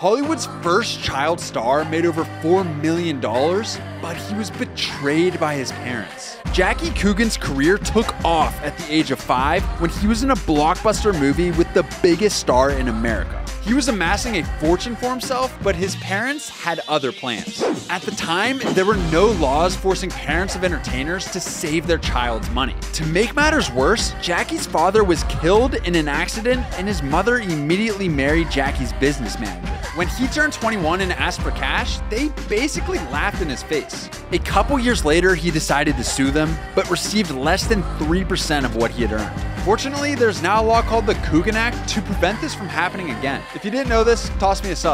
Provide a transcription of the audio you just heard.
Hollywood's first child star made over $4 million, but he was betrayed by his parents. Jackie Coogan's career took off at the age of five when he was in a blockbuster movie with the biggest star in America. He was amassing a fortune for himself, but his parents had other plans. At the time, there were no laws forcing parents of entertainers to save their child's money. To make matters worse, Jackie's father was killed in an accident, and his mother immediately married Jackie's business manager. When he turned 21 and asked for cash, they basically laughed in his face. A couple years later, he decided to sue them, but received less than 3% of what he had earned. Fortunately, there's now a law called the Coogan Act to prevent this from happening again. If you didn't know this, toss me a sub.